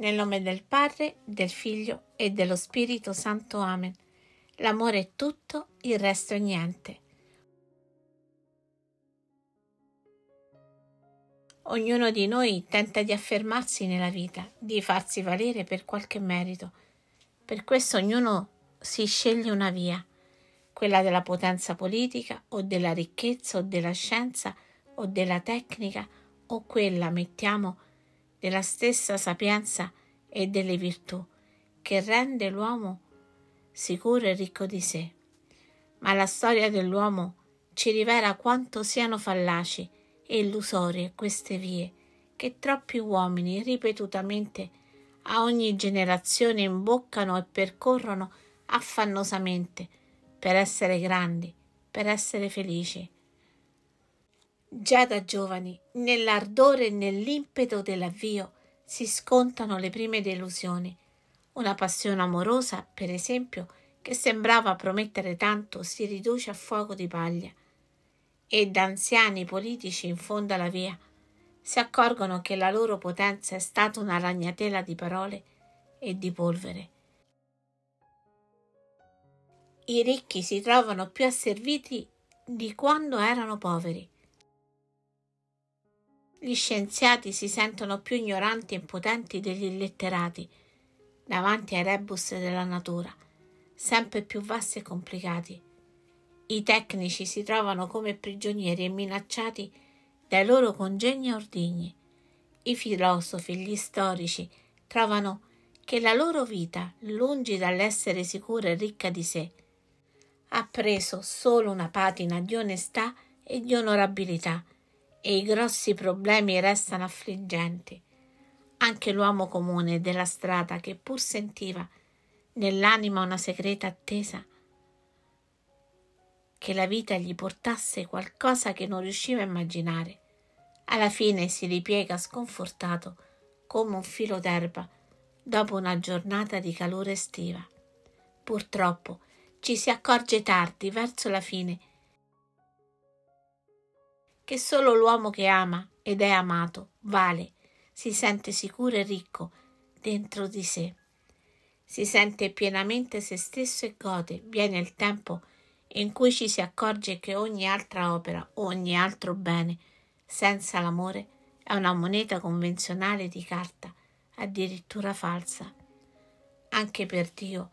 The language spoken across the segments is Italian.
Nel nome del Padre, del Figlio e dello Spirito Santo. Amen. L'amore è tutto, il resto è niente. Ognuno di noi tenta di affermarsi nella vita, di farsi valere per qualche merito. Per questo ognuno si sceglie una via, quella della potenza politica o della ricchezza o della scienza o della tecnica o quella, mettiamo, della stessa sapienza e delle virtù che rende l'uomo sicuro e ricco di sé. Ma la storia dell'uomo ci rivela quanto siano fallaci e illusorie queste vie che troppi uomini ripetutamente a ogni generazione imboccano e percorrono affannosamente per essere grandi, per essere felici. Già da giovani, nell'ardore e nell'impeto dell'avvio, si scontano le prime delusioni. Una passione amorosa, per esempio, che sembrava promettere tanto, si riduce a fuoco di paglia e da anziani politici in fondo alla via si accorgono che la loro potenza è stata una ragnatela di parole e di polvere. I ricchi si trovano più asserviti di quando erano poveri. Gli scienziati si sentono più ignoranti e impotenti degli illetterati davanti ai rebus della natura, sempre più vasti e complicati. I tecnici si trovano come prigionieri e minacciati dai loro congegni ordigni. I filosofi, gli storici trovano che la loro vita, lungi dall'essere sicura e ricca di sé, ha preso solo una patina di onestà e di onorabilità e i grossi problemi restano affliggenti. Anche l'uomo comune della strada che pur sentiva nell'anima una segreta attesa, che la vita gli portasse qualcosa che non riusciva a immaginare. Alla fine si ripiega sconfortato come un filo d'erba dopo una giornata di calore estiva. Purtroppo ci si accorge tardi, verso la fine, che solo l'uomo che ama ed è amato vale, si sente sicuro e ricco dentro di sé. Si sente pienamente se stesso e gode, viene il tempo in cui ci si accorge che ogni altra opera, ogni altro bene, senza l'amore, è una moneta convenzionale di carta, addirittura falsa. Anche per Dio,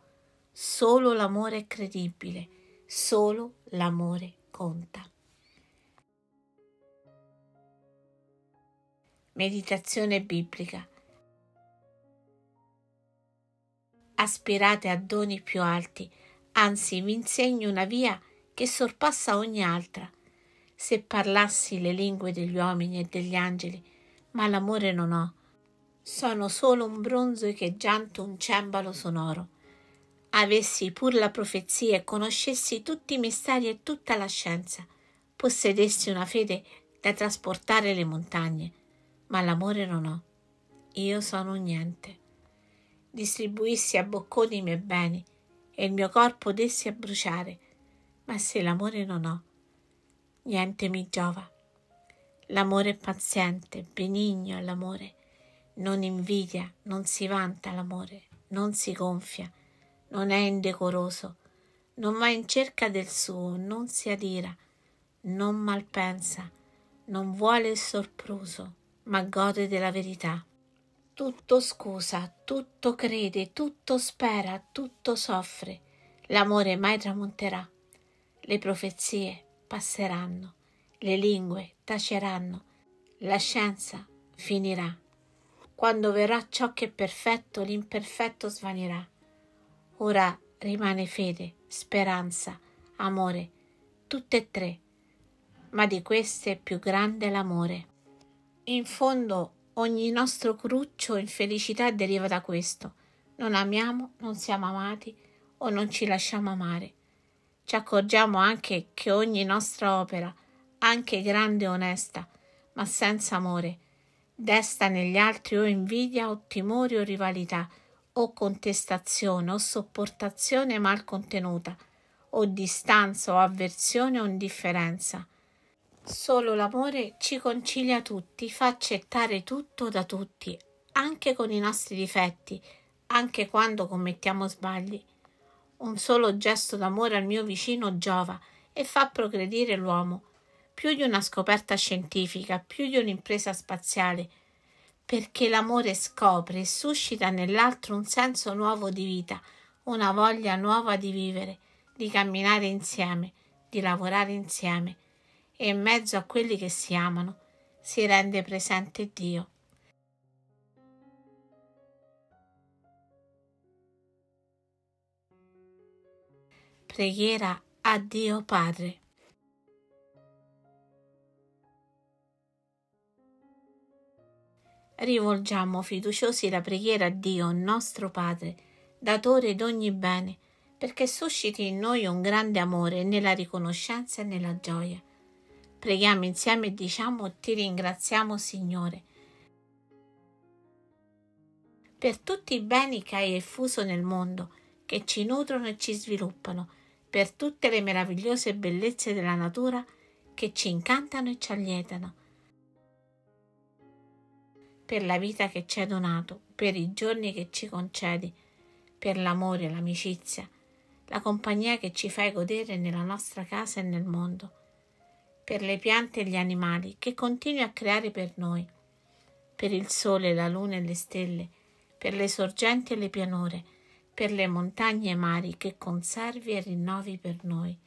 solo l'amore è credibile, solo l'amore conta. Meditazione biblica. Aspirate a doni più alti, anzi vi insegno una via che sorpassa ogni altra. Se parlassi le lingue degli uomini e degli angeli, ma l'amore non ho, sono solo un bronzo echeggiante un cembalo sonoro. Avessi pur la profezia e conoscessi tutti i misteri e tutta la scienza, possedessi una fede da trasportare le montagne, ma l'amore non ho. Io sono un niente. Distribuissi a bocconi i miei beni, e il mio corpo dessi a bruciare, ma se l'amore non ho, niente mi giova. L'amore è paziente, benigno l'amore, non invidia, non si vanta l'amore, non si gonfia, non è indecoroso, non va in cerca del suo, non si adira, non malpensa, non vuole il sorpruso, ma gode della verità tutto scusa, tutto crede, tutto spera, tutto soffre. L'amore mai tramonterà. Le profezie passeranno, le lingue taceranno, la scienza finirà. Quando verrà ciò che è perfetto, l'imperfetto svanirà. Ora rimane fede, speranza, amore, tutte e tre, ma di queste è più grande l'amore. In fondo Ogni nostro cruccio infelicità deriva da questo. Non amiamo, non siamo amati o non ci lasciamo amare. Ci accorgiamo anche che ogni nostra opera, anche grande e onesta, ma senza amore, desta negli altri o invidia o timore o rivalità, o contestazione o sopportazione mal contenuta, o distanza o avversione o indifferenza Solo l'amore ci concilia tutti, fa accettare tutto da tutti, anche con i nostri difetti, anche quando commettiamo sbagli. Un solo gesto d'amore al mio vicino giova e fa progredire l'uomo, più di una scoperta scientifica, più di un'impresa spaziale, perché l'amore scopre e suscita nell'altro un senso nuovo di vita, una voglia nuova di vivere, di camminare insieme, di lavorare insieme, e in mezzo a quelli che si amano si rende presente Dio. Preghiera a Dio Padre. Rivolgiamo fiduciosi la preghiera a Dio, nostro Padre, datore d'ogni bene, perché susciti in noi un grande amore nella riconoscenza e nella gioia. Preghiamo insieme e diciamo ti ringraziamo Signore per tutti i beni che hai effuso nel mondo, che ci nutrono e ci sviluppano, per tutte le meravigliose bellezze della natura che ci incantano e ci allietano, per la vita che ci hai donato, per i giorni che ci concedi, per l'amore, l'amicizia, la compagnia che ci fai godere nella nostra casa e nel mondo, per le piante e gli animali che continui a creare per noi, per il sole, la luna e le stelle, per le sorgenti e le pianure, per le montagne e mari che conservi e rinnovi per noi,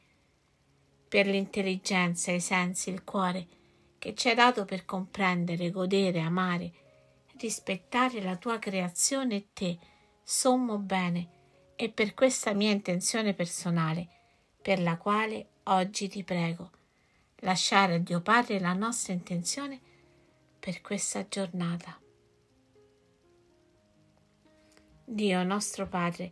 per l'intelligenza, i sensi, il cuore che ci hai dato per comprendere, godere, amare, rispettare la tua creazione e te, sommo bene, e per questa mia intenzione personale, per la quale oggi ti prego, lasciare a Dio Padre la nostra intenzione per questa giornata. Dio nostro Padre,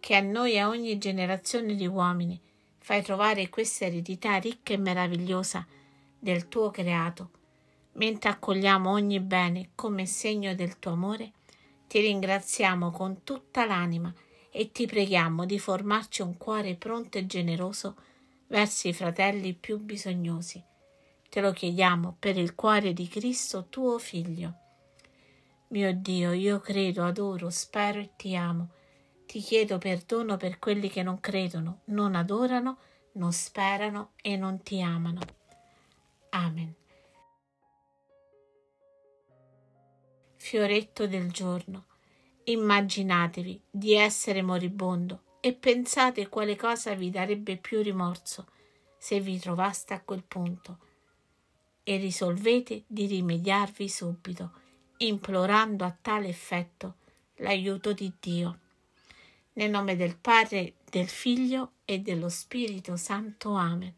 che a noi e a ogni generazione di uomini fai trovare questa eredità ricca e meravigliosa del tuo creato, mentre accogliamo ogni bene come segno del tuo amore, ti ringraziamo con tutta l'anima e ti preghiamo di formarci un cuore pronto e generoso verso i fratelli più bisognosi. Te lo chiediamo per il cuore di Cristo tuo Figlio. Mio Dio, io credo, adoro, spero e ti amo. Ti chiedo perdono per quelli che non credono, non adorano, non sperano e non ti amano. Amen. Fioretto del giorno. Immaginatevi di essere moribondo e pensate quale cosa vi darebbe più rimorso se vi trovaste a quel punto e risolvete di rimediarvi subito implorando a tale effetto l'aiuto di Dio. Nel nome del Padre, del Figlio e dello Spirito Santo. Amen.